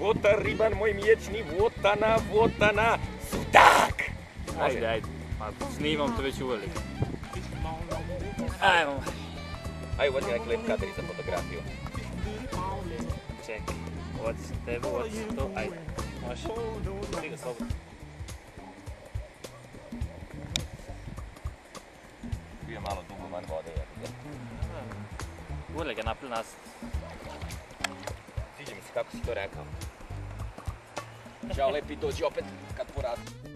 Vota riban moj mliječni, votana, votana, sudak! Ajde, ajde. Pa snimam to već uveliko. Ajmo. Ajde, uvodi neki lep kadar za fotografiju. Čekaj. Uvodi sam tebe, uvodi sam to. Ajde. Može. Stiga slobodno. Bio malo dugo van vode. Ga napred nas. Kako si to rekao. Ćao lepi, dođi opet kad poradi.